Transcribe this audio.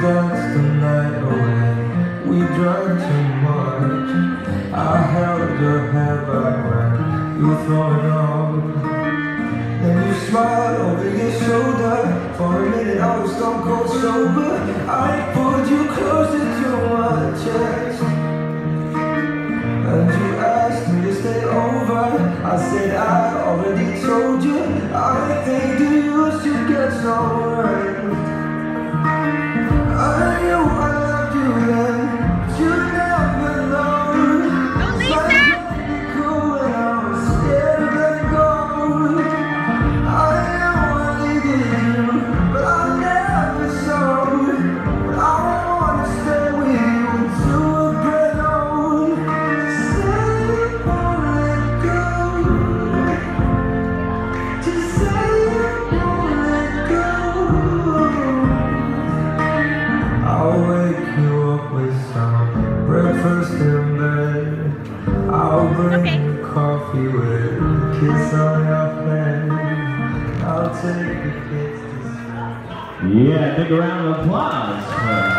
danced the night away. We drank too much. I held your hair back when you were throwing up Then you smiled over your shoulder. For a minute I was stone cold sober. I pulled you closer to my chest. And you asked me to stay over. I said I already told you. I think you should get somewhere. With some breakfast in bed. I'll bring Okay. coffee with a kiss on your face. I'll take the kids to school. Yeah, big round of applause for